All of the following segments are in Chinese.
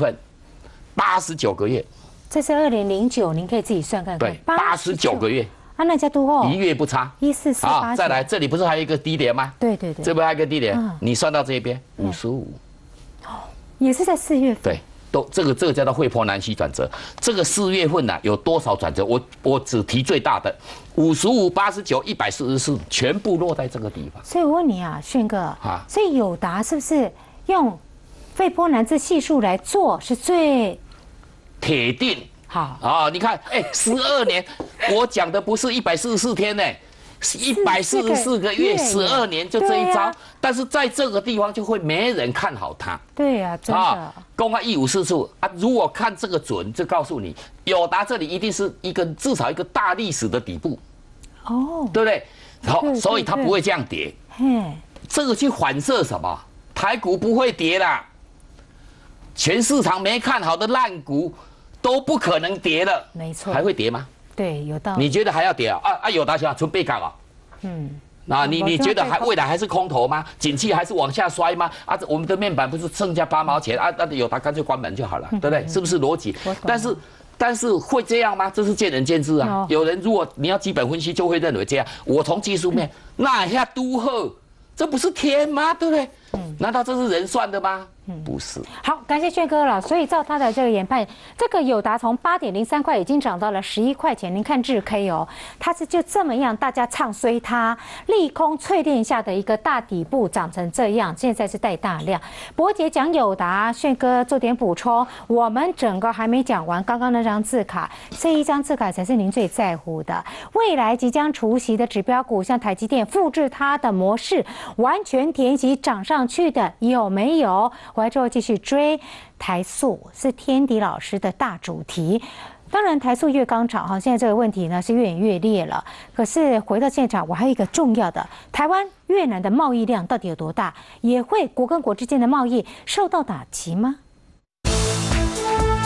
份八十九个月，这是二零零九，您可以自己算看看。对，八十九个月，啊，那家多哦，一月不差，一四四八。再来，这里不是还有一个低点吗？对对对，这边还有一个低点，你算到这边五十五，哦，也是在四月份。对，都这个这个叫做惠坡南溪转折。这个四月份呢有多少转折？我我只提最大的，五十五、八十九、一百四十四，全部落在这个地方。所以我问你啊，炫哥啊，所以友达是不是用？费波南这系数来做是最铁定好啊！你看，哎，十二年，我讲的不是一百四十四天呢，是一百四十四个月，十二年就这一招。但是在这个地方就会没人看好它。对呀，真的。公开一无是处啊，如果看这个准，就告诉你，友达这里一定是一个至少一个大历史的底部。哦，对不对？好，所以它不会这样跌。嘿，这个去反射什么？台股不会跌啦。全市场没看好的烂股都不可能跌了，没错，还会跌吗？对，有道理。你觉得还要跌啊？啊啊，有大想准备干啊？嗯，那你你觉得还未来还是空头吗？景气还是往下摔吗？啊，我们的面板不是剩下八毛钱啊？那有它干脆关门就好了，对不对？是不是逻辑？但是但是会这样吗？这是见仁见智啊。有人如果你要基本分析，就会认为这样。我从技术面，那下都后，这不是天吗？对不对？嗯，难道这是人算的吗？不是。好，感谢炫哥了。所以照他的这个研判，这个友达从八点零三块已经涨到了十一块钱。您看日 K 哦，它是就这么样，大家唱衰它，利空淬炼下的一个大底部长成这样，现在是带大量。博杰讲友达，炫哥做点补充。我们整个还没讲完，刚刚那张字卡，这一张字卡才是您最在乎的。未来即将除息的指标股，像台积电，复制它的模式，完全填息涨上去的有没有？回来之后继续追台塑，是天迪老师的大主题。当然，台塑越刚炒哈，现在这个问题呢是越演越烈了。可是回到现场，我还有一个重要的：台湾越南的贸易量到底有多大？也会国跟国之间的贸易受到打击吗？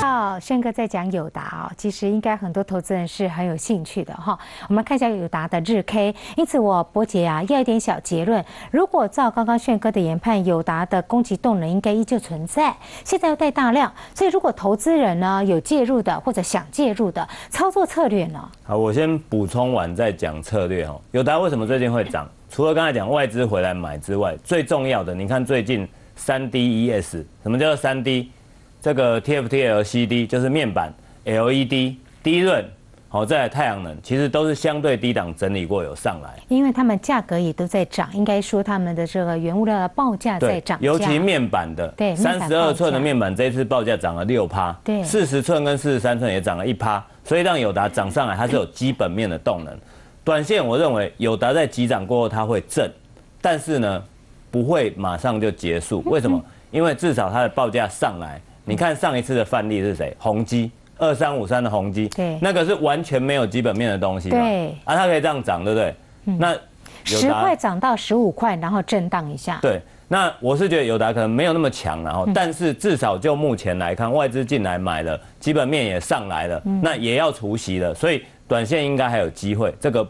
哦，轩哥在讲友达哦，其实应该很多投资人是很有兴趣的哈。我们看一下友达的日 K，因此我伯姐啊要一点小结论。如果照刚刚轩哥的研判，友达的攻击动能应该依旧存在，现在要带大量，所以如果投资人呢有介入的或者想介入的操作策略呢？好，我先补充完再讲策略哦。友达为什么最近会涨？除了刚才讲外资回来买之外，最重要的，你看最近三 D ES，什么叫做三 D？这个 TFT LCD 就是面板，LED 低润，好在太阳能，其实都是相对低档整理过有上来，因为他们价格也都在涨，应该说他们的这个原物料的报价在涨，尤其面板的，对，三十二寸的面板这次报价涨了六趴，对，四十寸跟四十三寸也涨了一趴，所以让友达涨上来，它是有基本面的动能。短线我认为友达在急涨过后它会震，但是呢不会马上就结束，为什么？因为至少它的报价上来。你看上一次的范例是谁？宏基二三五三的宏基，对，那个是完全没有基本面的东西，对，啊，它可以这样涨，对不对？那十块涨到十五块，然后震荡一下，对。那我是觉得友达可能没有那么强，然后，但是至少就目前来看，外资进来买了，基本面也上来了，那也要除息了，所以短线应该还有机会。这个。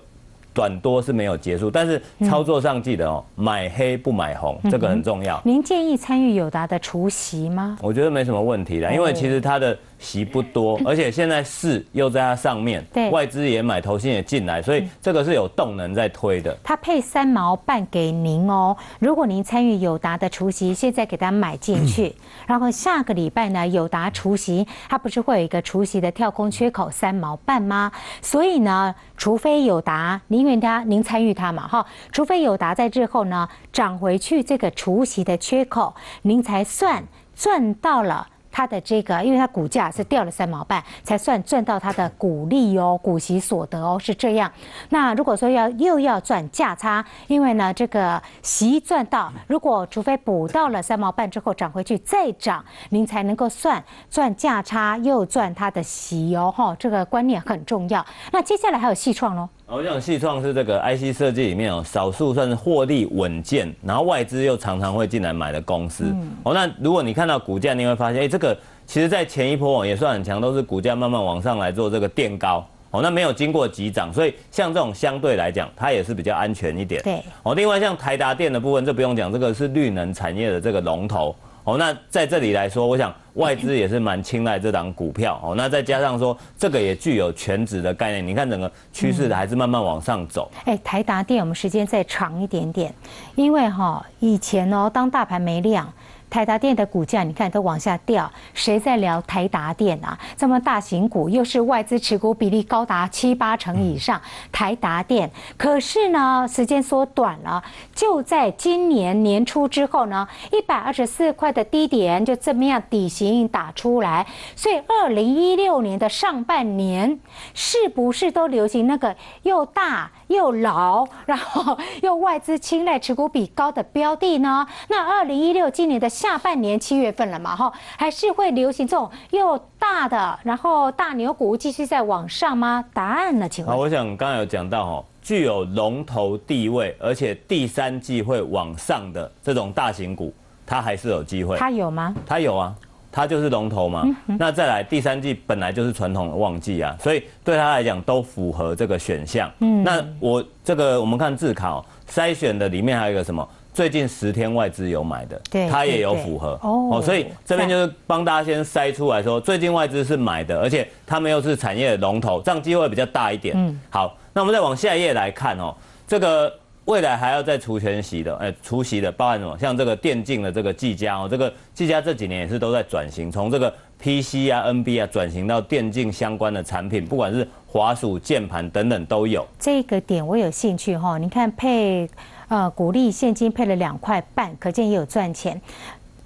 短多是没有结束，但是操作上记得哦，买黑不买红，这个很重要。您建议参与友达的除夕吗？我觉得没什么问题的，因为其实它的。息不多，而且现在市又在它上面，对，外资也买，投信也进来，所以这个是有动能在推的。它配三毛半给您哦，如果您参与友达的除夕，现在给它买进去，然后下个礼拜呢，友达除夕，它不是会有一个除夕的跳空缺口三毛半吗？所以呢，除非友达，宁愿它您参与它嘛哈，除非友达在日后呢涨回去这个除夕的缺口，您才算赚到了。它的这个，因为它股价是掉了三毛半，才算赚到它的股利哦，股息所得哦，是这样。那如果说要又要赚价差，因为呢这个息赚到，如果除非补到了三毛半之后涨回去再涨，您才能够算赚价差又赚它的息哦，哈，这个观念很重要。那接下来还有细创喽。我想细创是这个 IC 设计里面哦，少数算是获利稳健，然后外资又常常会进来买的公司。哦，那如果你看到股价，你会发现，哎，这个其实在前一波也算很强，都是股价慢慢往上来做这个垫高。哦，那没有经过急涨，所以像这种相对来讲，它也是比较安全一点。对。哦，另外像台达电的部分，这不用讲，这个是绿能产业的这个龙头。哦，那在这里来说，我想外资也是蛮青睐这档股票哦。那再加上说，这个也具有全值的概念，你看整个趋势还是慢慢往上走。哎，台达电，我们时间再长一点点，因为哈以前哦，当大盘没量。台达电的股价，你看都往下掉，谁在聊台达电啊？这么大型股，又是外资持股比例高达七八成以上，台达电。可是呢，时间缩短了，就在今年年初之后呢，一百二十四块的低点就这么样底形打出来。所以，二零一六年的上半年，是不是都流行那个又大又老，然后又外资青睐持股比高的标的呢？那二零一六今年的。下半年七月份了嘛，哈，还是会流行这种又大的，然后大牛股继续在往上吗？答案呢？请问？好，我想刚刚有讲到哈，具有龙头地位，而且第三季会往上的这种大型股，它还是有机会。它有吗？它有啊，它就是龙头嘛。那再来第三季本来就是传统的旺季啊，所以对它来讲都符合这个选项。嗯，那我这个我们看自考筛选的里面还有一个什么？最近十天外资有买的，对，它也有符合哦，所以这边就是帮大家先筛出来说，最近外资是买的，而且他们又是产业龙头，这样机会比较大一点。嗯，好，那我们再往下一页来看哦，这个未来还要再除全席的，哎，除席的包含什么？像这个电竞的这个技嘉哦，这个技嘉这几年也是都在转型，从这个 PC 啊、NB 啊转型到电竞相关的产品，不管是滑鼠、键盘等等都有。这个点我有兴趣哈，你看配。呃，股利现金配了两块半，可见也有赚钱。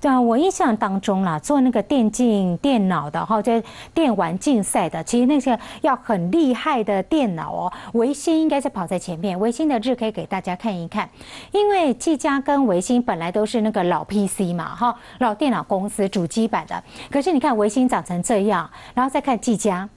啊，我印象当中啦，做那个电竞电脑的哈，就电玩竞赛的，其实那些要很厉害的电脑哦。维新应该是跑在前面，维新的日可以给大家看一看，因为技嘉跟维新本来都是那个老 PC 嘛，哈，老电脑公司主机版的。可是你看维新长成这样，然后再看技嘉，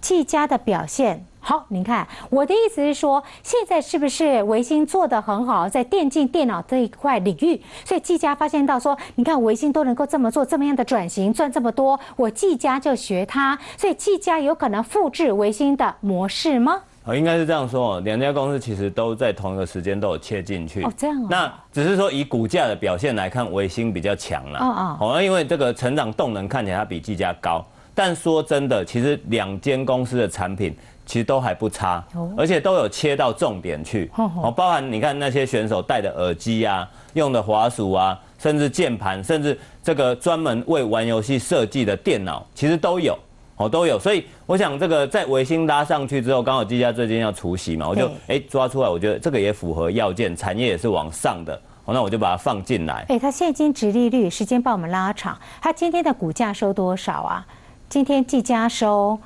技嘉的表现。好，您看我的意思是说，现在是不是维新做得很好，在电竞电脑这一块领域，所以技嘉发现到说，你看维新都能够这么做，这么样的转型赚这么多，我技嘉就学它，所以技嘉有可能复制维新的模式吗？哦，应该是这样说哦，两家公司其实都在同一个时间都有切进去哦，这样啊。那只是说以股价的表现来看，维新比较强了，哦哦，好，因为这个成长动能看起来它比技嘉高，但说真的，其实两间公司的产品。其实都还不差，而且都有切到重点去，哦，包含你看那些选手戴的耳机啊，用的滑鼠啊，甚至键盘，甚至这个专门为玩游戏设计的电脑，其实都有，哦，都有。所以我想这个在维新拉上去之后，刚好技嘉最近要除夕嘛，我就哎抓出来，我觉得这个也符合要件，产业也是往上的，哦，那我就把它放进来。哎，它现金值利率，时间帮我们拉长，它今天的股价收多少啊？今天技嘉收。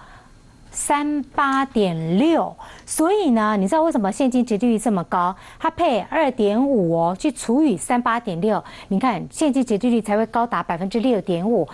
三八点六，所以呢，你知道为什么现金值利率这么高？它配二点五哦，去除以三八点六，你看现金值利率才会高达百分之六点五。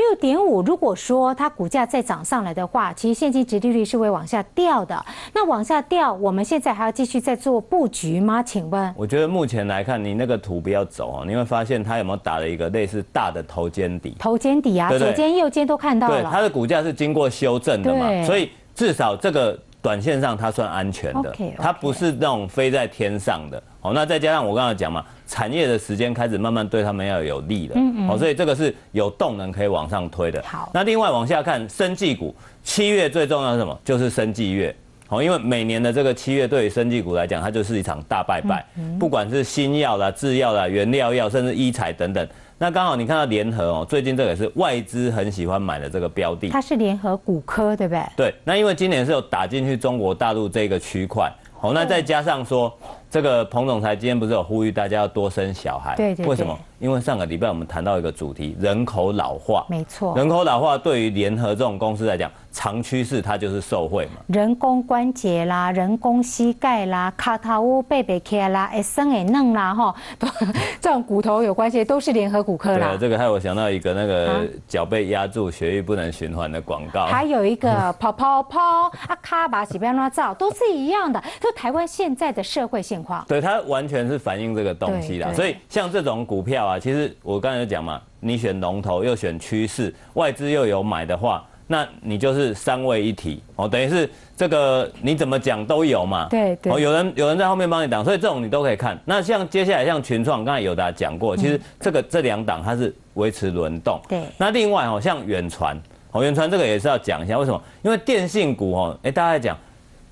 六点五，如果说它股价再涨上来的话，其实现金值利率是会往下掉的。那往下掉，我们现在还要继续再做布局吗？请问？我觉得目前来看，你那个图不要走哦，你会发现它有没有打了一个类似大的头肩底？头肩底啊，左肩右肩都看到了。对，它的股价是经过修正的嘛，所以至少这个短线上它算安全的，它不是那种飞在天上的。哦，那再加上我刚才讲嘛。产业的时间开始慢慢对他们要有利了，嗯嗯，好，所以这个是有动能可以往上推的。好，那另外往下看，生技股七月最重要是什么？就是生技月，好，因为每年的这个七月对于生技股来讲，它就是一场大拜拜，不管是新药啦、制药啦、原料药，甚至医材等等。那刚好你看到联合哦，最近这个也是外资很喜欢买的这个标的，它是联合骨科，对不对？对，那因为今年是有打进去中国大陆这个区块，好，那再加上说。这个彭总裁今天不是有呼吁大家要多生小孩？对对。为什么？因为上个礼拜我们谈到一个主题，人口老化。没错。人口老化对于联合这种公司来讲，长趋势它就是受惠嘛。人工关节啦，人工膝盖啦，卡塔乌贝贝克啦，哎生哎嫩啦哈，这种骨头有关系都是联合骨科啦。这个害我想到一个那个脚被压住，血液不能循环的广告。还有一个跑跑跑啊卡巴洗不要乱造，都是一样的。就台湾现在的社会性。对它完全是反映这个东西啦，所以像这种股票啊，其实我刚才讲嘛，你选龙头又选趋势，外资又有买的话，那你就是三位一体哦，等于是这个你怎么讲都有嘛。对对。哦，有人有人在后面帮你挡，所以这种你都可以看。那像接下来像群创，刚才有大家讲过，其实这个这两档它是维持轮动。对。那另外哦，像远传，哦远传这个也是要讲一下，为什么？因为电信股哦，哎大家在讲，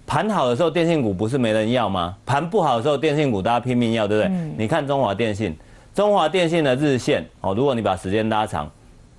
盘好的时候电信股不是没人要吗？盘不好的时候电信股大家拼命要，对不对？你看中华电信，中华电信的日线哦，如果你把时间拉长。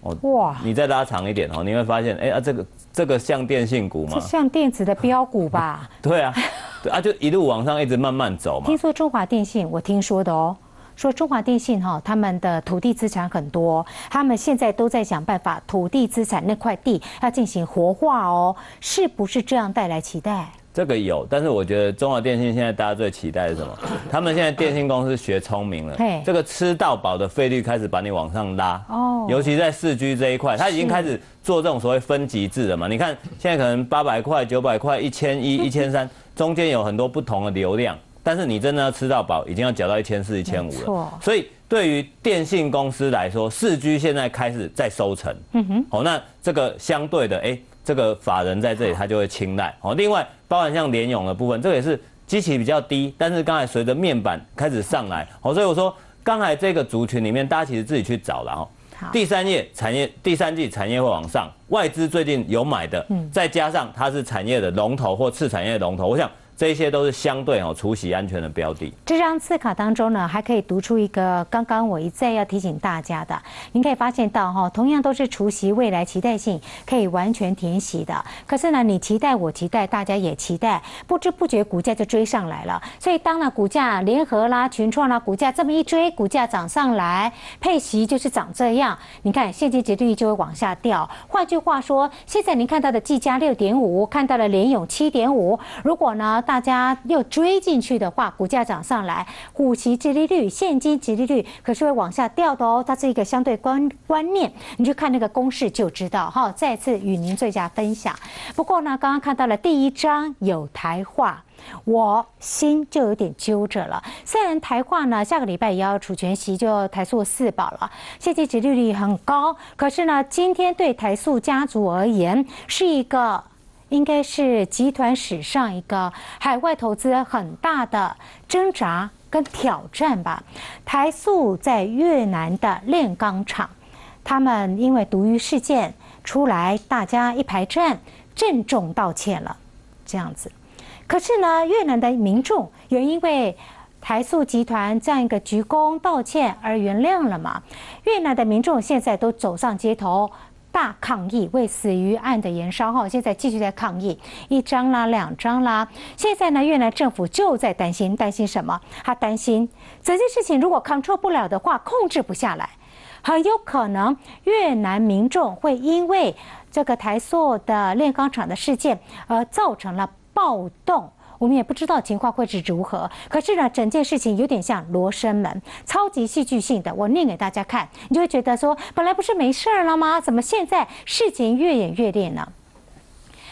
哦哇！你再拉长一点哦，你会发现，哎啊，这个这个像电信股吗？像电子的标股吧？对啊，对啊，就一路往上，一直慢慢走嘛。听说中华电信，我听说的哦，说中华电信哈，他们的土地资产很多，他们现在都在想办法，土地资产那块地要进行活化哦，是不是这样带来期待？这个有，但是我觉得中华电信现在大家最期待是什么？他们现在电信公司学聪明了，这个吃到饱的费率开始把你往上拉。哦，尤其在四 G 这一块，它已经开始做这种所谓分级制了嘛？你看现在可能八百块、九百块、一千一、一千三，中间有很多不同的流量，但是你真的要吃到饱，已经要缴到一千四、一千五了。所以对于电信公司来说，四 G 现在开始在收成。嗯哼，好，那这个相对的，哎。这个法人在这里，他就会青睐哦。另外，包含像联勇的部分，这个也是基期比较低，但是刚才随着面板开始上来，哦，所以我说刚才这个族群里面，大家其实自己去找了哈。第三页产业，第三季产业会往上，外资最近有买的，嗯，再加上它是产业的龙头或次产业的龙头，我想。这些都是相对哦，除息安全的标的。这张字卡当中呢，还可以读出一个刚刚我一再要提醒大家的，您可以发现到哈，同样都是除息未来期待性可以完全填息的。可是呢，你期待我期待，大家也期待，不知不觉股价就追上来了。所以当了股价联合啦、群创啦，股价这么一追，股价涨上来，配息就是长这样。你看现金折率就会往下掉。换句话说，现在您看到的技嘉六点五，看到了联勇七点五，如果呢？大家又追进去的话，股价涨上来，股息殖利率、现金殖利率可是会往下掉的哦。它是一个相对观观念，你去看那个公式就知道哈。再次与您最佳分享。不过呢，刚刚看到了第一章有台化，我心就有点揪着了。虽然台化呢下个礼拜也要除权息，就台塑四宝了，现金殖利率很高，可是呢，今天对台塑家族而言是一个。应该是集团史上一个海外投资很大的挣扎跟挑战吧。台塑在越南的炼钢厂，他们因为毒鱼事件出来，大家一排站，郑重道歉了，这样子。可是呢，越南的民众也因为台塑集团这样一个鞠躬道歉而原谅了嘛？越南的民众现在都走上街头。大抗议，为死于案的延烧哈，现在继续在抗议，一张啦，两张啦。现在呢，越南政府就在担心，担心什么？他担心这件事情如果 control 不了的话，控制不下来，很有可能越南民众会因为这个台塑的炼钢厂的事件而造成了暴动。我们也不知道情况会是如何，可是呢，整件事情有点像罗生门，超级戏剧性的。我念给大家看，你就会觉得说，本来不是没事了吗？怎么现在事情越演越烈呢？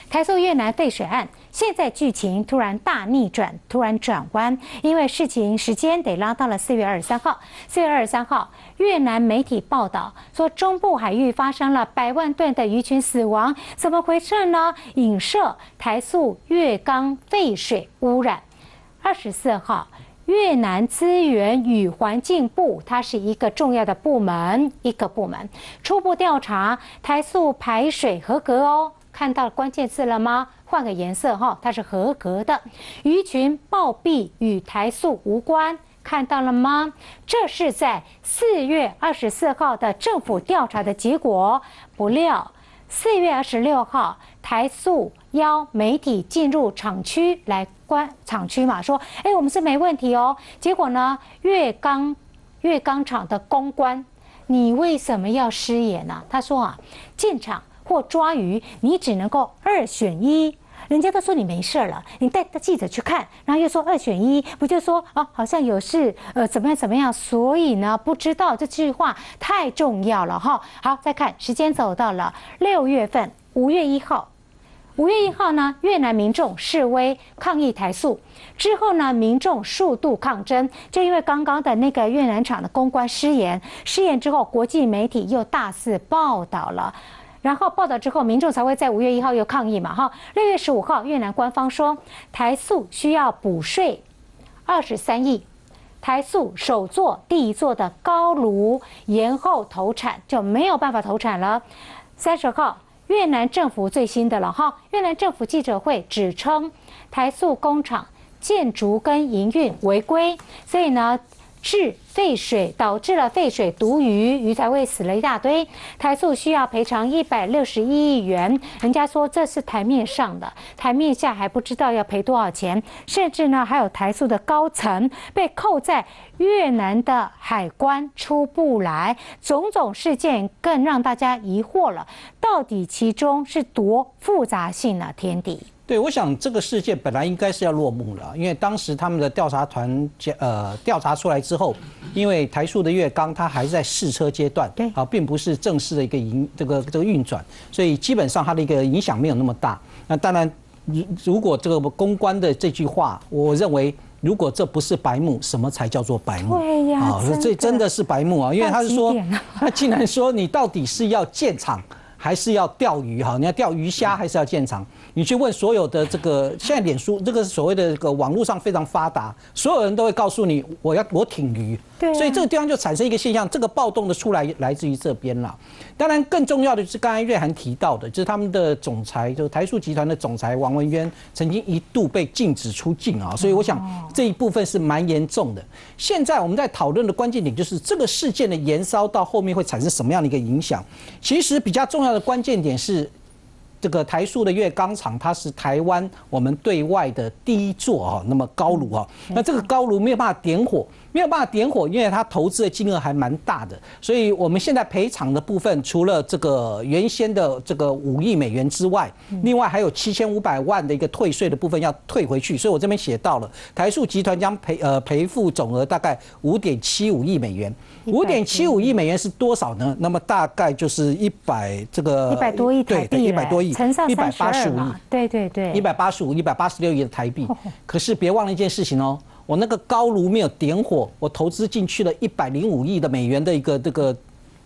台塑越南废水案，现在剧情突然大逆转，突然转弯，因为事情时间得拉到了四月二十三号。四月二十三号，越南媒体报道说，中部海域发生了百万吨的鱼群死亡，怎么回事呢？影射台塑越钢废水污染。二十四号，越南资源与环境部，它是一个重要的部门，一个部门初步调查，台塑排水合格哦。看到关键字了吗？换个颜色哈，它是合格的。鱼群暴毙与台塑无关，看到了吗？这是在四月二十四号的政府调查的结果。不料四月二十六号，台塑邀媒体进入厂区来观厂区嘛，说：“哎，我们是没问题哦。”结果呢，月钢月钢厂的公关，你为什么要失言呢？他说啊，进厂。或抓鱼，你只能够二选一。人家都说你没事了，你带着记者去看，然后又说二选一，不就说啊，好像有事，呃，怎么样怎么样？所以呢，不知道这句话太重要了哈。好，再看时间走到了六月份，五月一号，五月一号呢，越南民众示威抗议台塑之后呢，民众数度抗争，就因为刚刚的那个越南厂的公关失言，失言之后，国际媒体又大肆报道了。然后报道之后，民众才会在五月一号又抗议嘛，哈。六月十五号，越南官方说台塑需要补税二十三亿，台塑首座第一座的高炉延后投产就没有办法投产了。三十号，越南政府最新的了哈，越南政府记者会指称台塑工厂建筑跟营运违规，所以呢。致废水导致了废水毒鱼，鱼才会死了一大堆。台塑需要赔偿一百六十一亿元，人家说这是台面上的，台面下还不知道要赔多少钱。甚至呢，还有台塑的高层被扣在越南的海关出不来，种种事件更让大家疑惑了，到底其中是多复杂性呢？天底。对，我想这个事件本来应该是要落幕了，因为当时他们的调查团呃调查出来之后，因为台塑的月钢它还在试车阶段，对，啊，并不是正式的一个营这个这个运转，所以基本上它的一个影响没有那么大。那当然，如如果这个公关的这句话，我认为如果这不是白目，什么才叫做白目？对呀，啊，这真的是白目啊，因为他是说，他竟然说你到底是要建厂还是要钓鱼？哈，你要钓鱼虾还是要建厂？你去问所有的这个，现在脸书这个所谓的这个网络上非常发达，所有人都会告诉你，我要我挺鱼。对，所以这个地方就产生一个现象，这个暴动的出来来自于这边了。当然，更重要的是刚才瑞涵提到的，就是他们的总裁，就是台塑集团的总裁王文渊，曾经一度被禁止出境啊。所以我想这一部分是蛮严重的。现在我们在讨论的关键点就是这个事件的延烧到后面会产生什么样的一个影响？其实比较重要的关键点是。这个台塑的月钢厂，它是台湾我们对外的第一座啊，那么高炉啊，那这个高炉没有办法点火，没有办法点火，因为它投资的金额还蛮大的，所以我们现在赔偿的部分，除了这个原先的这个五亿美元之外，另外还有七千五百万的一个退税的部分要退回去，所以我这边写到了台塑集团将赔呃赔付总额大概五点七五亿美元。五点七五亿美元是多少呢？那么大概就是一百这个一百多亿台币，一百多亿乘上一百八十五亿，对对对，一百八十五、一百八十六亿的台币。可是别忘了一件事情哦，我那个高炉没有点火，我投资进去了一百零五亿的美元的一个这个。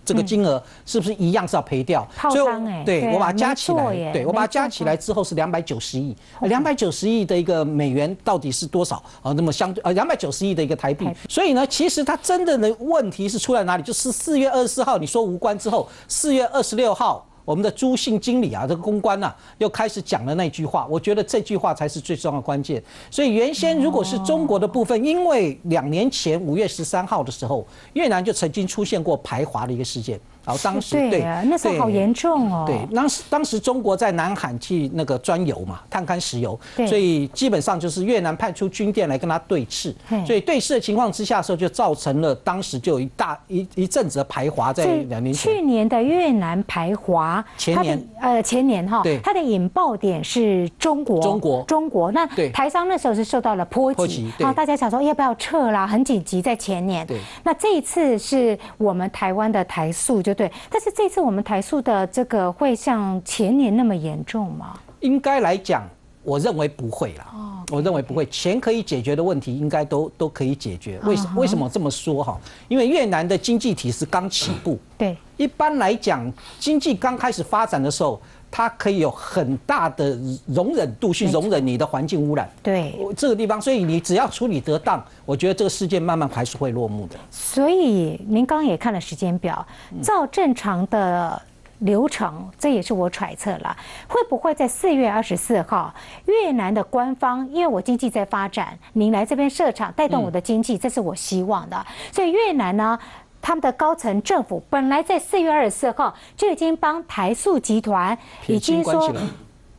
这个金额是不是一样是要赔掉？所以，对我把它加起来，对我把它加起来之后是两百九十亿，两百九十亿的一个美元到底是多少啊？那么相对呃两百九十亿的一个台币，所以呢，其实它真正的问题是出在哪里？就是四月二十四号你说无关之后，四月二十六号。我们的朱姓经理啊，这个公关呐，又开始讲了那句话。我觉得这句话才是最重要的关键。所以原先如果是中国的部分，因为两年前五月十三号的时候，越南就曾经出现过排华的一个事件。然后当时对，那时候好严重哦。对，当时当时中国在南海去那个专油嘛，探勘石油，所以基本上就是越南派出军舰来跟他对峙。所以对峙的情况之下的时候，就造成了当时就有一大一一阵子的排华在两年前。去年的越南排华，前年。呃前年哈，对，它的引爆点是中国，中国。中国。那台商那时候是受到了波及，然后大家想说要不要撤啦，很紧急在前年。对，那这一次是我们台湾的台塑就对，但是这。次我们台塑的这个会像前年那么严重吗？应该来讲，我认为不会啦。哦，我认为不会，钱可以解决的问题应该都都可以解决。为什为什么这么说哈？因为越南的经济体是刚起步。对，一般来讲，经济刚开始发展的时候。它可以有很大的容忍度去容忍你的环境污染，对。这个地方，所以你只要处理得当，我觉得这个事件慢慢还是会落幕的。所以您刚刚也看了时间表，照正常的流程，这也是我揣测了，会不会在四月二十四号，越南的官方，因为我经济在发展，您来这边设厂带动我的经济，这是我希望的，所以越南呢？他们的高层政府本来在四月二十四号就已经帮台塑集团已经说。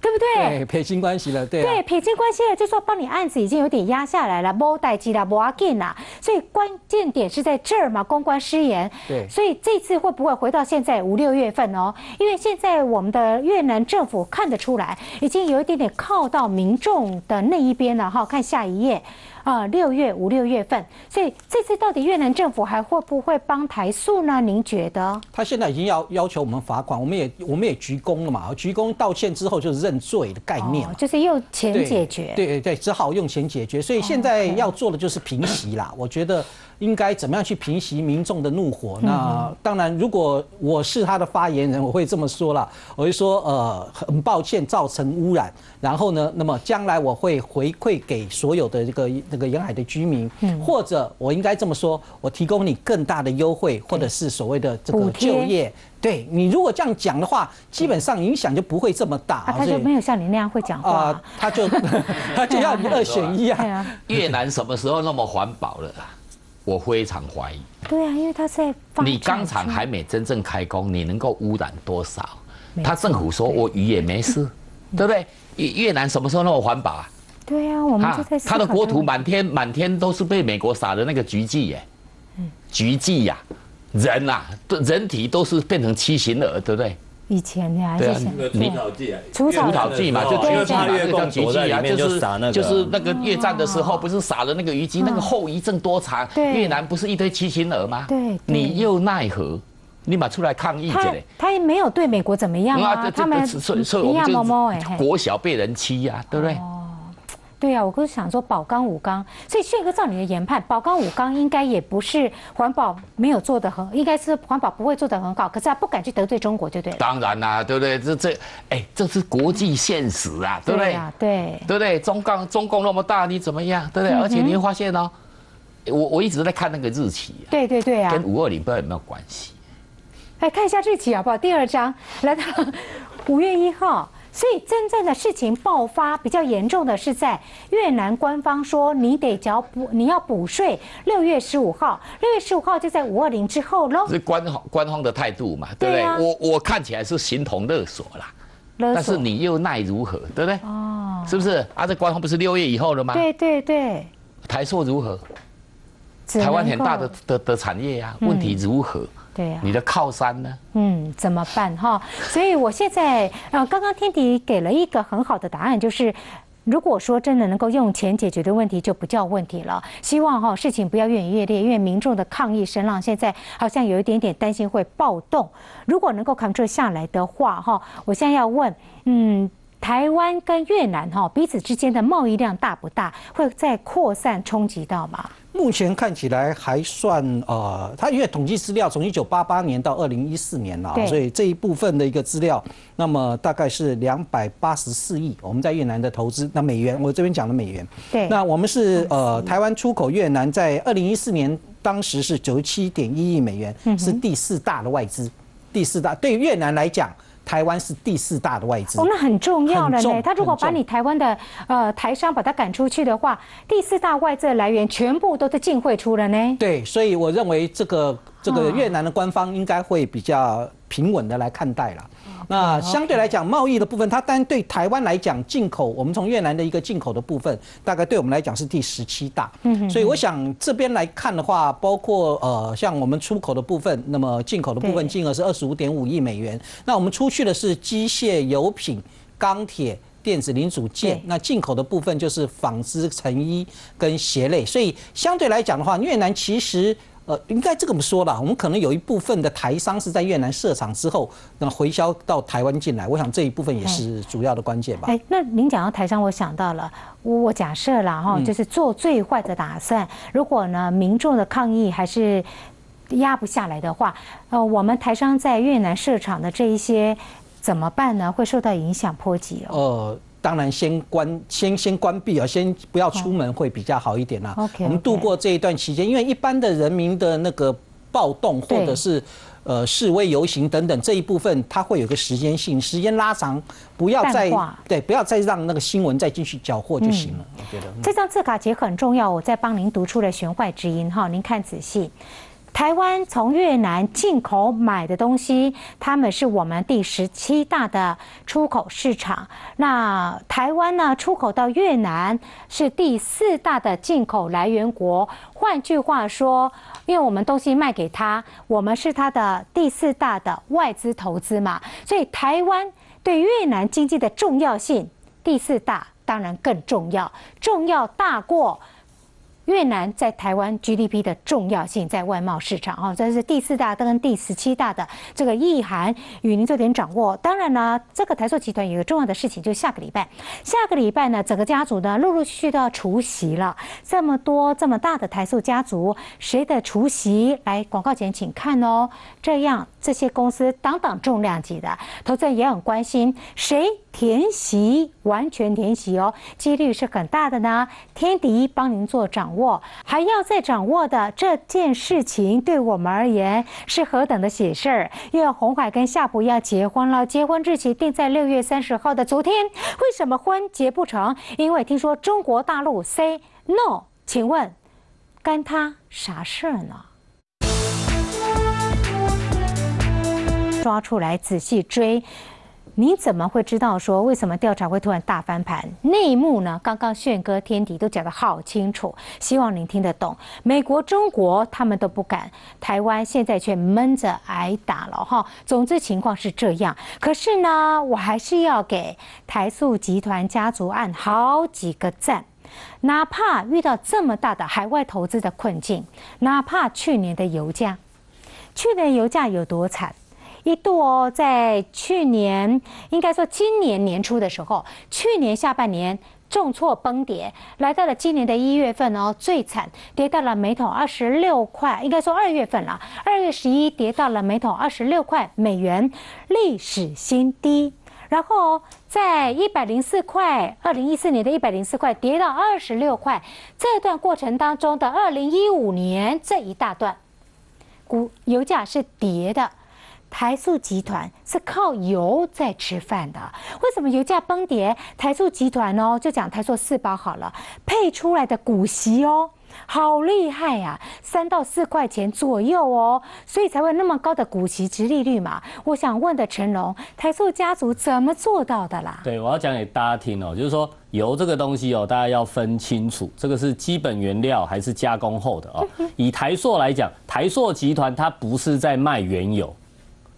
对不对？对，撇清关系了，对。对，撇清关系了，就说帮你案子已经有点压下来了，无代机了，无要紧啦。所以关键点是在这儿嘛，公关失言。对。所以这次会不会回到现在五六月份哦？因为现在我们的越南政府看得出来，已经有一点点靠到民众的那一边了哈。看下一页。啊，六月五六月份，所以这次到底越南政府还会不会帮台塑呢？您觉得？他现在已经要要求我们罚款，我们也我们也鞠躬了嘛，鞠躬道歉之后就是认罪的概念就是用钱解决。对对对，只好用钱解决。所以现在要做的就是平息啦。我觉得。应该怎么样去平息民众的怒火？那当然，如果我是他的发言人，我会这么说了，我会说，呃，很抱歉造成污染，然后呢，那么将来我会回馈给所有的这个那个沿海的居民，或者我应该这么说，我提供你更大的优惠，或者是所谓的这个就业。对你如果这样讲的话，基本上影响就不会这么大。他就没有像你那样会讲话，他就 他就要你二选一啊。越南什么时候那么环保了？我非常怀疑。对啊，因为他在你钢厂还没真正开工，你能够污染多少？他政府说我鱼也没事，对不对？越越南什么时候那么环保啊？对啊，我们就在他的国土满天满天都是被美国撒的那个菊剂耶，菊剂呀，人呐，人体都是变成畸形儿，对不对？以前呀，对啊，除草剂，除草剂嘛，就菊剂嘛，就叫菊剂啊，就是就是那个越战的时候，不是撒了那个鱼剂，那个后遗症多长？越南不是一堆七星儿吗？对，你又奈何？立马出来抗议他他也没有对美国怎么样啊，他们一样猫猫哎，国小被人欺呀，对不对？对呀，我就是想说宝钢武钢，所以炫哥照你的研判，宝钢武钢应该也不是环保没有做的很，应该是环保不会做的很好，可是他不敢去得罪中国，就对了。当然啦，对不对？这这，哎，这是国际现实啊，对不对？对，对不对？中钢中共那么大，你怎么样？对不对？而且你会发现哦，我我一直在看那个日期，对对对啊，跟五二零不知道有没有关系？来看一下日期好不好？第二章来到五月一号。所以真正的事情爆发比较严重的是在越南官方说你得缴补你要补税，六月十五号，六月十五号就在五二零之后喽。是官方官方的态度嘛，对不对？我我看起来是形同勒索啦，但是你又奈如何，对不对？哦，是不是？啊，这官方不是六月以后了吗？对对对。台塑如何？台湾很大的的的产业呀，问题如何？对呀，你的靠山呢？嗯，怎么办哈？所以我现在呃，刚刚天迪给了一个很好的答案，就是如果说真的能够用钱解决的问题，就不叫问题了。希望哈事情不要越演越烈，因为民众的抗议声浪现在好像有一点点担心会暴动。如果能够扛住下来的话哈，我现在要问，嗯。台湾跟越南哈彼此之间的贸易量大不大？会再扩散冲击到吗？目前看起来还算呃，它因为统计资料从一九八八年到二零一四年了，所以这一部分的一个资料，那么大概是两百八十四亿我们在越南的投资。那美元，我这边讲的美元。对。那我们是呃，台湾出口越南在二零一四年当时是九十七点一亿美元，是第四大的外资，第四大对越南来讲。台湾是第四大的外资，哦，那很重要了呢。他如果把你台湾的呃台商把他赶出去的话，第四大外资的来源全部都是净汇出了呢。对，所以我认为这个这个越南的官方应该会比较平稳的来看待了。那相对来讲，贸易的部分，它单对台湾来讲，进口我们从越南的一个进口的部分，大概对我们来讲是第十七大。嗯，所以我想这边来看的话，包括呃像我们出口的部分，那么进口的部分金额是二十五点五亿美元。那我们出去的是机械、油品、钢铁、电子零组件。那进口的部分就是纺织、成衣跟鞋类。所以相对来讲的话，越南其实。呃，应该这么说吧，我们可能有一部分的台商是在越南设厂之后，那回销到台湾进来，我想这一部分也是主要的关键吧。哎，那您讲到台商，我想到了，我假设了哈，就是做最坏的打算，如果呢民众的抗议还是压不下来的话，呃，我们台商在越南设厂的这一些怎么办呢？会受到影响波及哦。呃。当然，先关先先关闭啊，先不要出门会比较好一点啦。我们度过这一段期间，因为一般的人民的那个暴动或者是呃示威游行等等这一部分，它会有个时间性，时间拉长，不要再对，不要再让那个新闻再继续缴获就行了。我觉得这张字卡其实很重要，我再帮您读出了弦外之音哈，您看仔细。台湾从越南进口买的东西，他们是我们第十七大的出口市场。那台湾呢，出口到越南是第四大的进口来源国。换句话说，因为我们东西卖给他，我们是他的第四大的外资投资嘛，所以台湾对越南经济的重要性，第四大当然更重要，重要大过。越南在台湾 GDP 的重要性在外贸市场啊，这是第四大跟第十七大的这个意涵，与您做点掌握。当然呢，这个台塑集团有个重要的事情，就下个礼拜，下个礼拜呢，整个家族呢陆陆续续都要除夕了。这么多这么大的台塑家族，谁的除夕？来广告前请看哦。这样这些公司当当重量级的，投资人也很关心，谁填席完全填席哦，几率是很大的呢。天敌帮您做掌。握还要再掌握的这件事情，对我们而言是何等的喜事儿！因为红海跟夏普要结婚了，结婚日期定在六月三十号的昨天。为什么婚结不成？因为听说中国大陆 say no。请问干他啥事儿呢？抓出来仔细追。你怎么会知道说为什么调查会突然大翻盘？内幕呢？刚刚炫哥、天敌都讲得好清楚，希望您听得懂。美国、中国他们都不敢，台湾现在却闷着挨打了哈。总之情况是这样。可是呢，我还是要给台塑集团家族按好几个赞，哪怕遇到这么大的海外投资的困境，哪怕去年的油价，去年油价有多惨？一度哦，在去年，应该说今年年初的时候，去年下半年重挫崩跌，来到了今年的一月份哦，最惨跌到了每桶二十六块，应该说二月份了，二月十一跌到了每桶二十六块美元，历史新低。然后在一百零四块，二零一四年的一百零四块跌到二十六块，这段过程当中的二零一五年这一大段，股油价是跌的。台塑集团是靠油在吃饭的，为什么油价崩跌？台塑集团哦，就讲台塑四宝好了，配出来的股息哦，好厉害呀，三到四块钱左右哦，所以才会那么高的股息值利率嘛。我想问的成龙，台塑家族怎么做到的啦？对，我要讲给大家听哦，就是说油这个东西哦，大家要分清楚，这个是基本原料还是加工后的哦。以台塑来讲，台塑集团它不是在卖原油。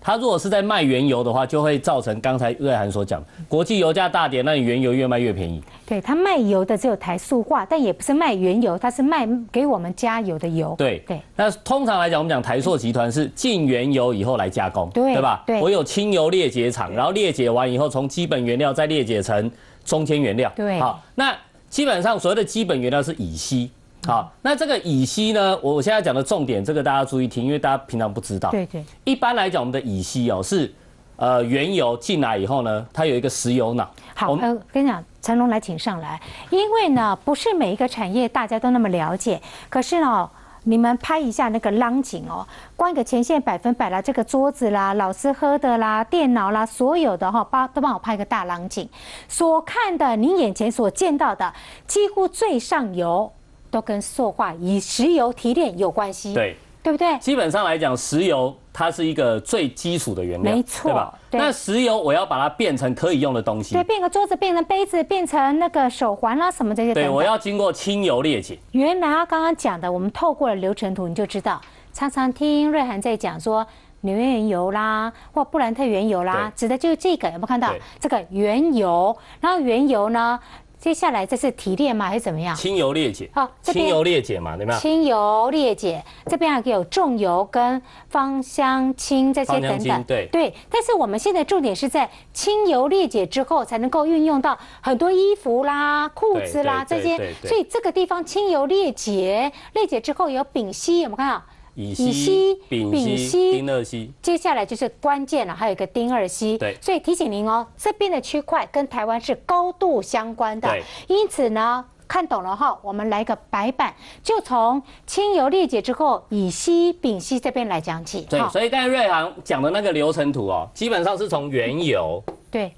它如果是在卖原油的话，就会造成刚才瑞涵所讲，国际油价大跌，那你原油越卖越便宜。对，它卖油的只有台塑化，但也不是卖原油，它是卖给我们加油的油。对对。那通常来讲，我们讲台塑集团是进原油以后来加工，对吧？对。我有清油裂解厂，然后裂解完以后，从基本原料再裂解成中间原料。对。好，那基本上所谓的基本原料是乙烯。好，那这个乙烯呢？我我现在讲的重点，这个大家注意听，因为大家平常不知道。对对。一般来讲，我们的乙烯哦是，呃，原油进来以后呢，它有一个石油脑。好，呃，跟你讲，成龙来请上来，因为呢，不是每一个产业大家都那么了解。可是呢，你们拍一下那个浪景哦，光一个前线百分百啦，这个桌子啦，老师喝的啦，电脑啦，所有的哈，帮都帮我拍个大浪景。所看的，你眼前所见到的，几乎最上游。都跟塑化以石油提炼有关系，对对不对？基本上来讲，石油它是一个最基础的原料，没错，对吧？那石油我要把它变成可以用的东西，对，变个桌子，变成杯子，变成那个手环啦，什么这些。对，我要经过清油裂解。原来刚刚讲的，我们透过了流程图，你就知道。常常听瑞涵在讲说纽约原油啦，或布兰特原油啦，指的就是这个，有没有看到这个原油？然后原油呢？接下来这是提炼吗，还是怎么样？清油裂解。好，清油裂解嘛，对吗？清油裂解，这边还有重油跟芳香烃这些等等。对对。但是我们现在重点是在清油裂解之后，才能够运用到很多衣服啦、裤子啦这些。所以这个地方清油裂解，裂解之后有丙烯，有没有看到？乙烯、丙烯、丁二烯，接下来就是关键了，还有一个丁二烯。对，所以提醒您哦，这边的区块跟台湾是高度相关的。对，因此呢，看懂了哈，我们来个白板，就从清油裂解之后，乙烯、丙烯这边来讲起。对，所以刚才瑞航讲的那个流程图哦，基本上是从原油，对，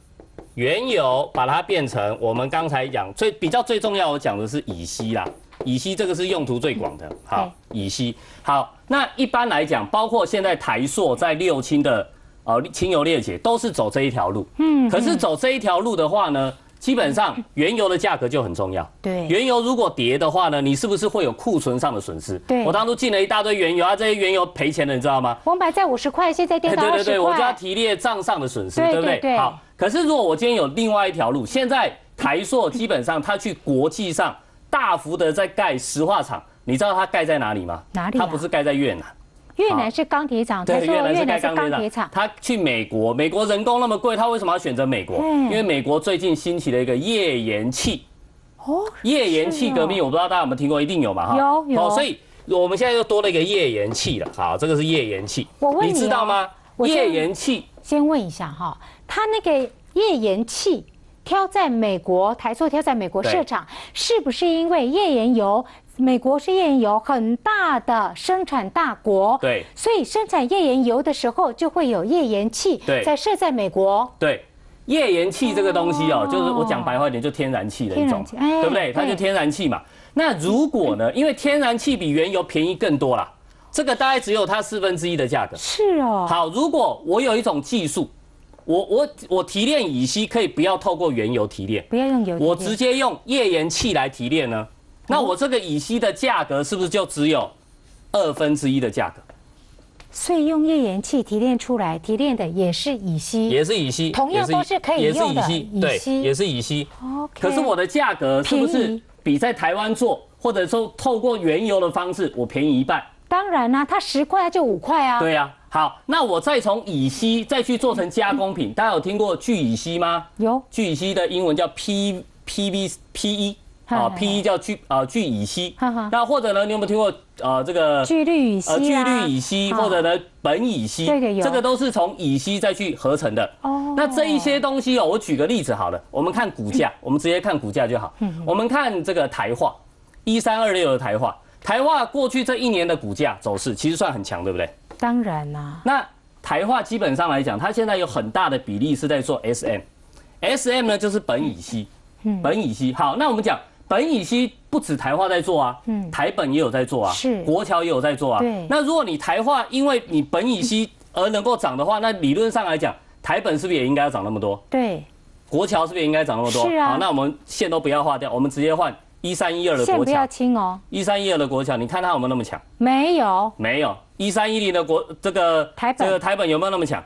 原油把它变成我们刚才讲最比较最重要，我讲的是乙烯啦。乙烯这个是用途最广的，好，乙烯好。那一般来讲，包括现在台塑在六氢的呃清油裂解，都是走这一条路。嗯，可是走这一条路的话呢，基本上原油的价格就很重要。对，原油如果跌的话呢，你是不是会有库存上的损失？对，我当初进了一大堆原油啊，这些原油赔钱了，你知道吗？我买在五十块，现在跌到。对对对，我就要提列账上的损失，对不对？好，可是如果我今天有另外一条路，现在台塑基本上它去国际上。大幅的在盖石化厂，你知道它盖在哪里吗？哪里啊？它不是盖在越南。越南是钢铁厂，他对，越南是盖钢铁厂，，他去美国，美国人工那么贵，他为什么要选择美国？嗯因为美国最近兴起了一个页岩气，哦，页岩气革命，我不知道大家有没有听过，一定有嘛哈？有有。哦，所以我们现在又多了一个页岩气了，好，这个是页岩气，我问你哦知道吗？页岩气。先问一下哈，它那个页岩气挑在美国，台塑挑在美国对设厂，是不是因为页岩油？美国是页岩油很大的生产大国，对所以生产页岩油的时候就会有页岩气，对在设在美国，对。页岩气这个东西哦哦，就是我讲白话一点，就天然气的一种哎，对不对？它就天然气嘛。那如果呢？因为天然气比原油便宜更多啦，这个大概只有它四分之一的价格。是哦，好，如果我有一种技术，我我我提炼乙烯可以不要透过原油提炼，不要用油，我直接用页岩气来提炼呢，那我这个乙烯的价格是不是就只有二分之一的价格？所以用页岩气提炼出来，提炼的也是乙烯，也是乙烯，同样也都是可以用的乙烯，对，也是乙烯。可是我的价格是不是比在台湾做，或者说透过原油的方式，我便宜一半？当然啦、它十块就五块啊，对呀、好，那我再从乙烯再去做成加工品，大家有听过聚乙烯吗？有聚乙烯的英文叫 P P V P E 啊，P E 叫聚啊聚乙烯。那或者呢，你有没有听过呃这个聚氯乙烯呃聚氯乙烯，啊或者呢苯乙烯？这个都是从乙烯再去合成的。哦那这一些东西哦，我举个例子好了，我们看股价，我们直接看股价就好。我们看这个台化，一三二六的台化，台化过去这一年的股价走势其实算很强，对不对？当然啦、那台化基本上来讲，它现在有很大的比例是在做 SM，SM 呢就是苯乙烯，苯乙烯。好，那我们讲苯乙烯不止台化在做啊，台本也有在做啊，是。国桥也有在做啊。对。那如果你台化因为你苯乙烯而能够涨的话，那理论上来讲，台本是不是也应该要涨那么多？对，国桥是不是也应该涨那么多？是啊。好，那我们线都不要画掉，我们直接换一三一二的国强不要，轻哦，一三一二的国强，你看它有没有那么强？没有，没有。一三一零的国这个台本这个台本有没有那么强？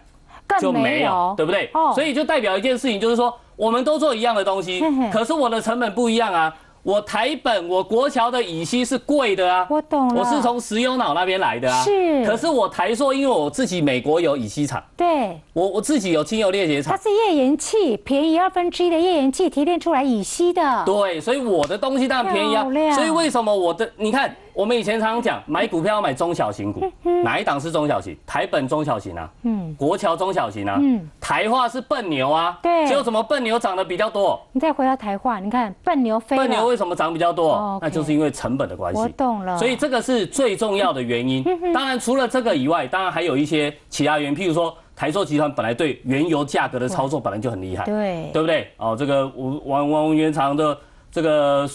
就没有，对不对？哦所以就代表一件事情，就是说我们都做一样的东西嘿嘿，可是我的成本不一样啊。我台本我国桥的乙烯是贵的啊，我懂了。我是从石油脑那边来的啊。是。可是我台塑，因为我自己美国有乙烯厂，对，我我自己有清油裂解厂，它是页岩气，便宜二分之一的页岩气提炼出来乙烯的，对，所以我的东西当然便宜啊。所以为什么我的你看，我们以前常常讲买股票要买中小型股，哪一档是中小型？台本中小型啊，嗯，国桥中小型啊，嗯台化是笨牛啊，对只有怎么笨牛涨得比较多？你再回到台化，你看笨牛飞了，笨牛为什么涨比较多那就是因为成本的关系。我懂了，所以这个是最重要的原因。当然，除了这个以外，当然还有一些其他原因，譬如说台塑集团本来对原油价格的操作本来就很厉害，对对不对？哦，这个王王王文元常的这个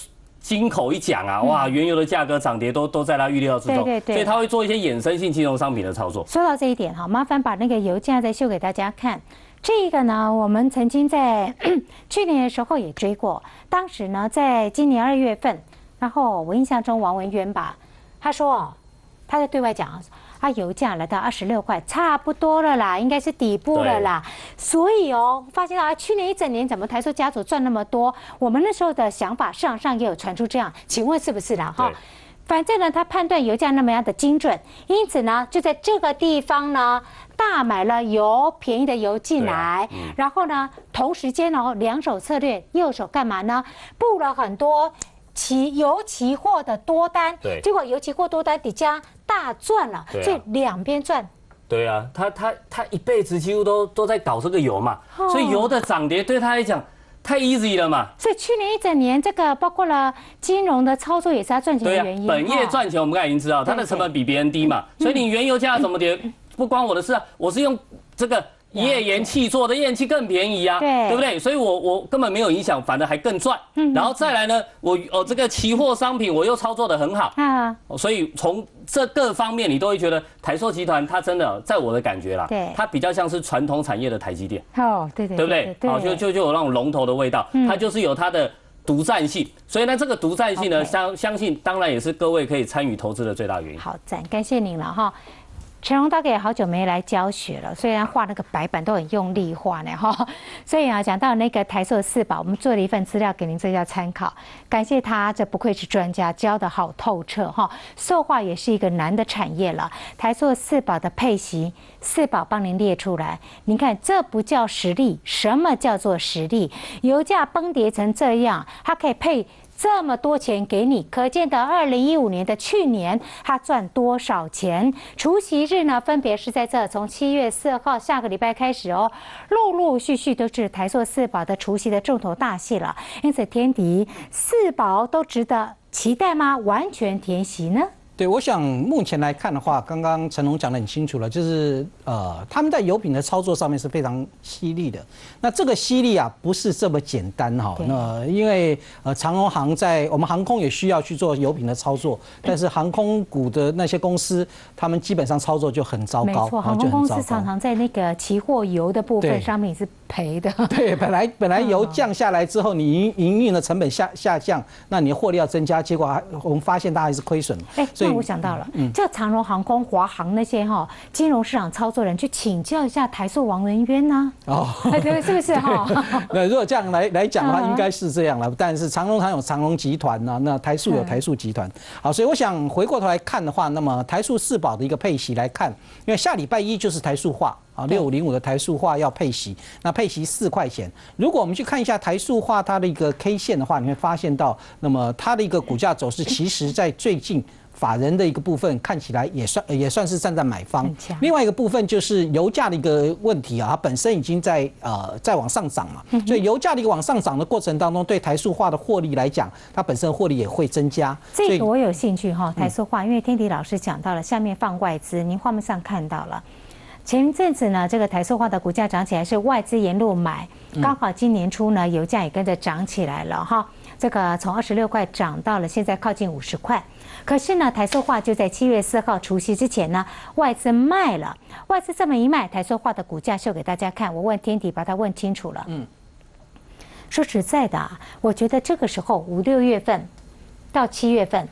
金口一讲啊，哇，原油的价格涨跌都都在他预料之中，嗯对对对所以他会做一些衍生性金融商品的操作。说到这一点哈，麻烦把那个油价再秀给大家看。这个呢，我们曾经在 去年的时候也追过，当时呢，在今年二月份，然后我印象中王文渊吧，他说哦，他在对外讲啊，油价来到二十六块，差不多了啦，应该是底部了啦。所以哦，发现啊，去年一整年怎么台塑家族赚那么多？我们那时候的想法，市场上也有传出这样，请问是不是啦？哈。反正呢，他判断油价那么样的精准，因此呢，就在这个地方呢，大买了油，便宜的油进来，然后呢，同时间哦，两手策略，右手干嘛呢？布了很多期油期货的多单，对结果油期货多单底价大赚了，啊所以两边赚。对啊，他他他一辈子几乎都都在搞这个油嘛，哦所以油的涨跌对他来讲太 easy 了嘛。所以去年一整年，这个包括了金融的操作也是他赚钱的原因。本业哈赚钱，我们刚才已经知道，它的成本比别人低嘛，所以你原油价怎么跌，不关我的事啊，我是用这个页岩气做的，页岩气更便宜啊，对不对？所以我我根本没有影响，反而还更赚。嗯然后再来呢，我哦这个期货商品我又操作的很好，啊，哦所以从这各方面你都会觉得台塑集团它真的，在我的感觉啦对，它比较像是传统产业的台积电。哦，对对对不对？好，就就就有那种龙头的味道，它就是有它的独占性，所以呢，这个独占性呢，相相信当然也是各位可以参与投资的最大原因。好赞，感谢您了哈。陈荣大概也好久没来教学了，虽然画那个白板都很用力画呢哈。所以啊，讲到那个台塑四宝，我们做了一份资料给您做一下参考。感谢他，这不愧是专家，教的好透彻哈。塑化也是一个难的产业了。台塑四宝的配型，四宝帮您列出来。您看，这不叫实力，什么叫做实力？油价崩跌成这样，它可以配。这么多钱给你，可见的二零一五年的去年他赚多少钱？除夕日呢，分别是在这，从七月四号下个礼拜开始哦，陆陆续续都是台塑四宝的除夕的重头大戏了。因此，天敌四宝都值得期待吗？完全填席呢？对，我想目前来看的话，刚刚陈龙讲得很清楚了，就是呃，他们在油品的操作上面是非常犀利的。那这个犀利啊，不是这么简单哈。那因为呃，长荣航在我们航空也需要去做油品的操作，但是航空股的那些公司，他们基本上操作就很糟糕。没错，航空公司常常在那个期货油的部分上面也是赔的。对，本来 本来油降下来之后，你营营运的成本下下降，那你的获利要增加，结果还我们发现它还是亏损。哎。那我想到了，叫长荣航空、华航那些哈金融市场操作人去请教一下台塑王文渊呢？哦，对，是不是 哈？那如果这样来来讲的话，应该是这样了。但是长荣它有长荣集团呢，那台塑有台塑集团。好，所以我想回过头来看的话，那么台塑四宝的一个配息来看，因为下礼拜一就是台塑化啊，六五零五的台塑化要配息，那配息四块钱。如果我们去看一下台塑化它的一个 K 线的话，你会发现到，那么它的一个股价走势，其实在最近。法人的一个部分看起来也算也算是站在买方，另外一个部分就是油价的一个问题啊，它本身已经在呃在往上涨嘛，所以油价的一个往上涨的过程当中，对台塑化的获利来讲，它本身获利也会增加。这个我有兴趣哈，台塑化，因为天迪老师讲到了下面放外资，您画面上看到了，前一阵子呢，这个台塑化的股价涨起来是外资沿路买，刚好今年初呢，油价也跟着涨起来了哈，这个从二十六块涨到了现在靠近五十块。可是呢，台塑化就在七月四号除夕之前呢，外资卖了。外资这么一卖，台塑化的股价秀给大家看。我问天体，把它问清楚了。嗯，说实在的，我觉得这个时候五六月份到七月份，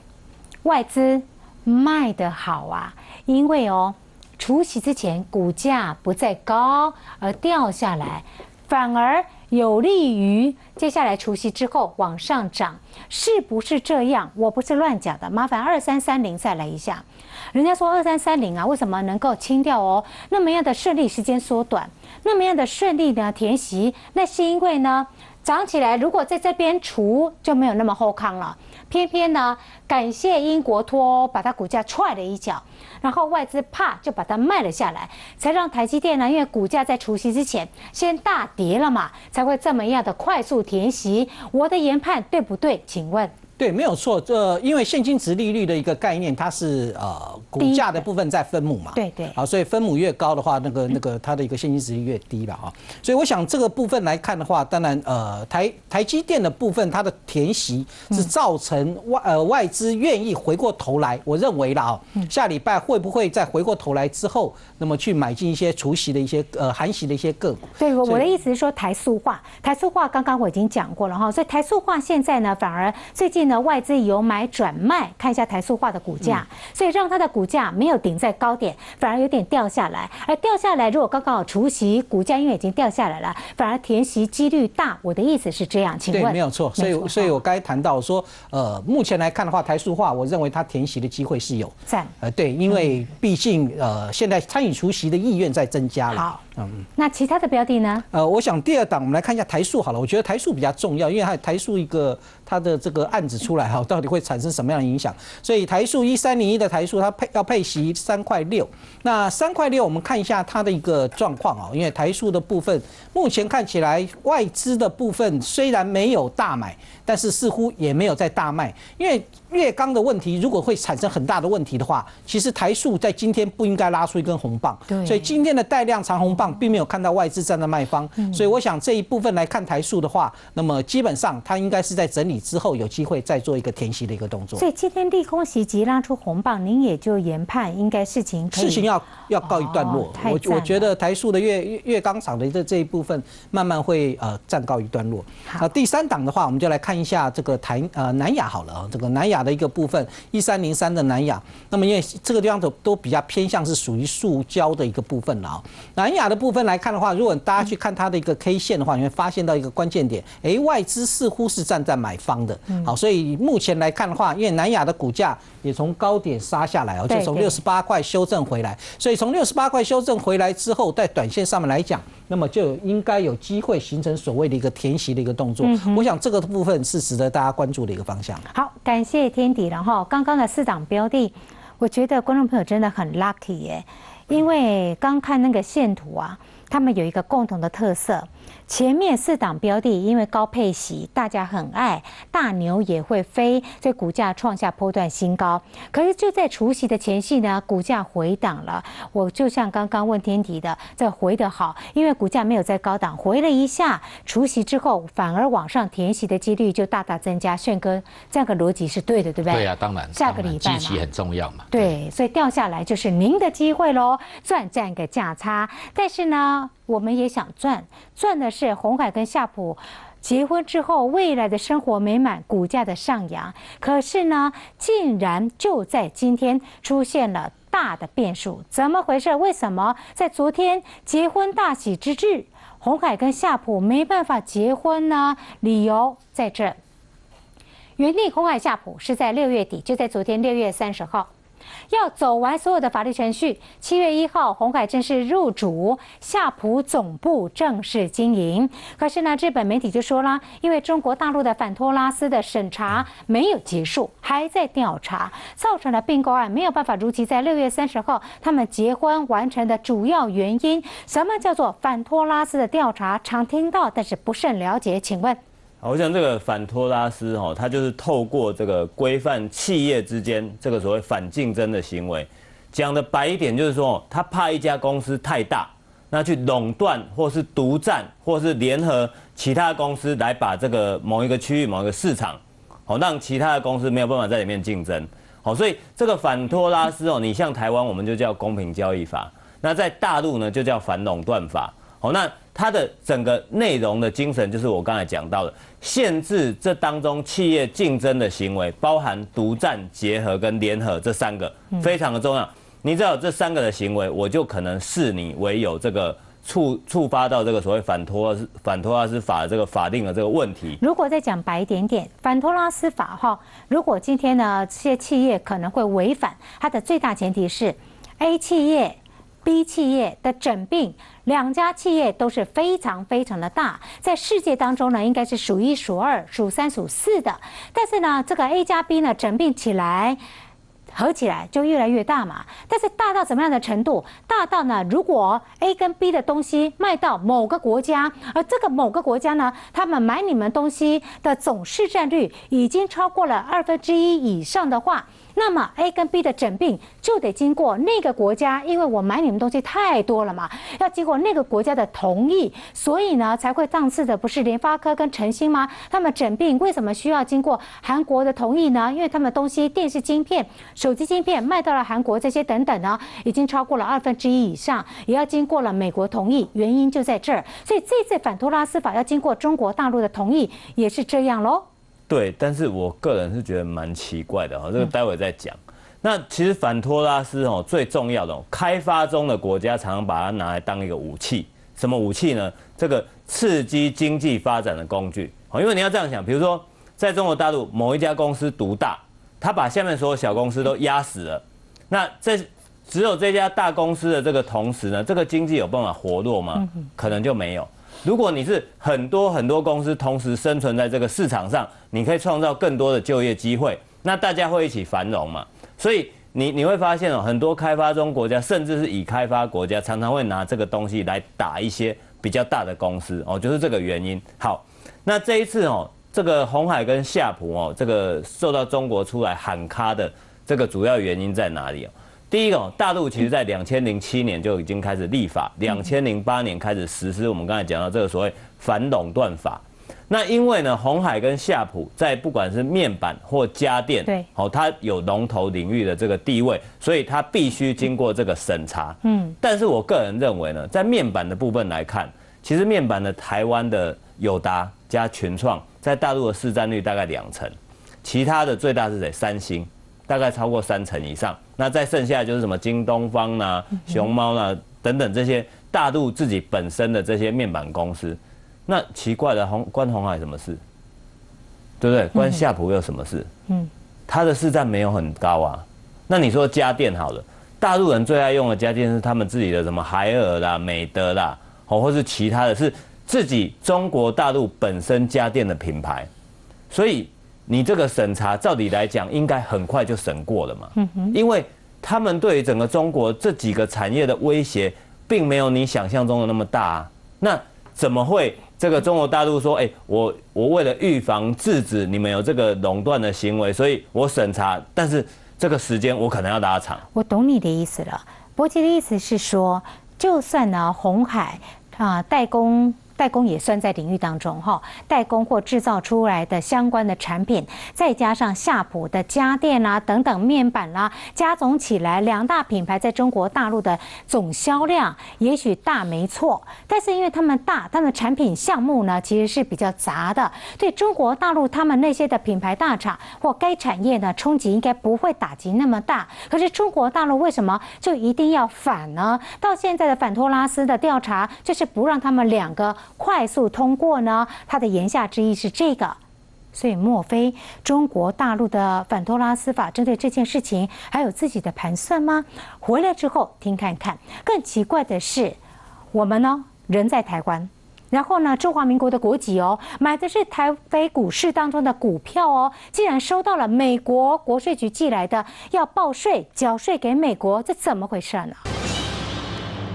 外资卖的好啊，因为哦，除夕之前股价不再高而掉下来，反而。有利于接下来除夕之后往上涨，是不是这样？我不是乱讲的，麻烦二三三零再来一下。人家说二三三零啊，为什么能够清掉哦？那么样的顺利时间缩短，那么样的顺利呢？填息，那是因为呢涨起来，如果在这边除就没有那么后康了。偏偏呢，感谢英国脱欧，把它股价踹了一脚，然后外资怕就把它卖了下来，才让台积电呢，因为股价在除夕之前先大跌了嘛，才会这么样的快速填息。我的研判对不对？请问？对，没有错。这因为现金值利率的一个概念，它是呃股价的部分在分母嘛。对对。好，所以分母越高的话，那个那个它的一个现金值越低了啊。所以我想这个部分来看的话，当然呃台台积电的部分，它的填息是造成外呃外资愿意回过头来，我认为啦啊，下礼拜会不会再回过头来之后，那么去买进一些除息的一些呃含息的一些个股？对，我的意思是说台塑化，台塑化刚刚我已经讲过了哈，所以台塑化现在呢，反而最近呢。外资有买转卖，看一下台塑化的股价，所以让它的股价没有顶在高点，反而有点掉下来。而掉下来，如果刚刚好除息，股价因为已经掉下来了，反而填息几率大。我的意思是这样，请问对，没有错。所以，所以我刚才谈到说，呃，目前来看的话，台塑化，我认为它填息的机会是有。赞。呃，对，因为毕竟呃，现在参与除息的意愿在增加了。好。嗯，那其他的标的呢？呃，我想第二档我们来看一下台塑好了。我觉得台塑比较重要，因为它台塑一个它的这个案子出来哈，到底会产生什么样的影响？所以台塑一三零一的台塑，它配要配息三块六。那三块六，我们看一下它的一个状况啊，因为台塑的部分目前看起来外资的部分虽然没有大买，但是似乎也没有在大卖，因为。月钢的问题如果会产生很大的问题的话，其实台塑在今天不应该拉出一根红棒，对所以今天的带量长红棒并没有看到外资站在卖方，所以我想这一部分来看台塑的话，那么基本上它应该是在整理之后有机会再做一个填息的一个动作。所以今天利空袭击拉出红棒，您也就研判应该事情事情要要告一段落。我我觉得台塑的月月钢厂的这这一部分慢慢会呃暂告一段落。好，第三档的话，我们就来看一下这个台呃南亚好了啊，这个南亚。亚的一个部分，一三零三的南亚，那么因为这个地方都都比较偏向是属于塑胶的一个部分了啊。南亚的部分来看的话，如果大家去看它的一个 K 线的话，你会发现到一个关键点，哎，外资似乎是站在买方的。好，所以目前来看的话，因为南亚的股价也从高点杀下来哦，就从六十八块修正回来，所以从六十八块修正回来之后，在短线上面来讲。那么就应该有机会形成所谓的一个填息的一个动作，我想这个部分是值得大家关注的一个方向。好，感谢天底，然后刚刚的四档标的，我觉得观众朋友真的很 lucky 耶，因为刚看那个线图啊，他们有一个共同的特色。前面四档标的因为高配息，大家很爱，大牛也会飞，所以股价创下波段新高。可是就在除夕的前夕呢，股价回档了。我就像刚刚问天迪的，这回得好，因为股价没有在高档回了一下，除夕之后反而往上填息的几率就大大增加。炫哥，这样个逻辑是对的，对不对？对啊，当然。下个礼拜嘛，基期很重要嘛。对，所以掉下来就是您的机会喽，赚赚个价差。但是呢？我们也想赚，赚的是红海跟夏普结婚之后未来的生活美满，股价的上扬。可是呢，竟然就在今天出现了大的变数，怎么回事？为什么在昨天结婚大喜之日，红海跟夏普没办法结婚呢？理由在这，原定红海夏普是在六月底，就在昨天六月三十号。要走完所有的法律程序，七月一号，红海正式入主夏普总部，正式经营。可是呢，日本媒体就说了，因为中国大陆的反托拉斯的审查没有结束，还在调查，造成了并购案没有办法如期在六月三十号他们结婚完成的主要原因。什么叫做反托拉斯的调查？常听到，但是不甚了解，请问？我想这个反托拉斯哦，它就是透过这个规范企业之间这个所谓反竞争的行为，讲的白一点就是说，他怕一家公司太大，那去垄断或是独占或是联合其他公司来把这个某一个区域某一个市场，好让其他的公司没有办法在里面竞争，好，所以这个反托拉斯哦，你像台湾我们就叫公平交易法，那在大陆呢就叫反垄断法，好，那它的整个内容的精神就是我刚才讲到的。限制这当中企业竞争的行为，包含独占、结合跟联合这三个，非常的重要。你知道这三个的行为，我就可能视你为有这个触触发到这个所谓反托反托拉斯法这个法定的这个问题。如果再讲白一点点，反托拉斯法哈，如果今天呢这些企业可能会违反，它的最大前提是 A 企业。B 企业的整并，两家企业都是非常非常的大，在世界当中呢，应该是数一数二、数三数四的。但是呢，这个 A 加 B 呢，整并起来。合起来就越来越大嘛，但是大到怎么样的程度？大到呢，如果 A 跟 B 的东西卖到某个国家，而这个某个国家呢，他们买你们东西的总市占率已经超过了二分之一以上的话，那么 A 跟 B 的整并就得经过那个国家，因为我买你们东西太多了嘛，要经过那个国家的同意，所以呢才会上次的不是联发科跟晨星吗？他们整并为什么需要经过韩国的同意呢？因为他们东西电视晶片。手机晶片卖到了韩国，这些等等呢，已经超过了二分之一以上，也要经过了美国同意，原因就在这儿。所以这次反托拉斯法要经过中国大陆的同意，也是这样喽。对，但是我个人是觉得蛮奇怪的哈，这个待会再讲。那其实反托拉斯哦，最重要的开发中的国家常常把它拿来当一个武器，什么武器呢？这个刺激经济发展的工具。哦，因为你要这样想，比如说在中国大陆某一家公司独大。他把下面所有小公司都压死了，那这只有这家大公司的这个同时呢，这个经济有办法活络吗？可能就没有。如果你是很多很多公司同时生存在这个市场上，你可以创造更多的就业机会，那大家会一起繁荣嘛？所以你你会发现哦，很多开发中国家，甚至是已开发国家，常常会拿这个东西来打一些比较大的公司哦，就是这个原因。好，那这一次哦。这个红海跟夏普哦，这个受到中国出来喊卡的这个主要原因在哪里哦？第一个，大陆其实在两千零七年就已经开始立法，两千零八年开始实施我们刚才讲到这个所谓反垄断法。那因为呢，红海跟夏普在不管是面板或家电，对，好，它有龙头领域的这个地位，所以它必须经过这个审查。嗯，但是我个人认为呢，在面板的部分来看，其实面板的台湾的友达加群创。在大陆的市占率大概两成，其他的最大是谁？三星，大概超过三成以上。那再剩下就是什么京东方啦、熊猫啦等等这些大陆自己本身的这些面板公司。那奇怪的，红关红海什么事？对不对？关夏普有什么事？嗯，它的市占没有很高啊。那你说家电好了，大陆人最爱用的家电是他们自己的什么海尔啦、美德啦，哦，或是其他的是自己中国大陆本身家电的品牌。所以你这个审查，照理来讲，应该很快就审过了嘛。嗯，因为他们对于整个中国这几个产业的威胁，并没有你想象中的那么大啊。那怎么会？这个中国大陆说，哎，我我为了预防制止你们有这个垄断的行为，所以我审查，但是这个时间我可能要拉长。我懂你的意思了，伯杰的意思是说，就算呢红海啊代工。代工也算在领域当中哈，代工或制造出来的相关的产品，再加上夏普的家电啦等等面板啦，加总起来，两大品牌在中国大陆的总销量也许大没错，但是因为他们大，他们产品项目呢其实是比较杂的，对中国大陆他们那些的品牌大厂或该产业呢冲击应该不会打击那么大。可是中国大陆为什么就一定要反呢？到现在的反托拉斯的调查就是不让他们两个。快速通过呢？他的言下之意是这个，所以莫非中国大陆的反托拉斯法针对这件事情还有自己的盘算吗？回来之后听看看。更奇怪的是，我们呢人在台湾，然后呢中华民国的国籍哦，买的是台北股市当中的股票哦，竟然收到了美国国税局寄来的要报税缴税给美国，这怎么回事呢？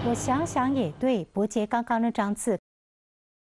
我想想也对，伯杰刚刚那张字。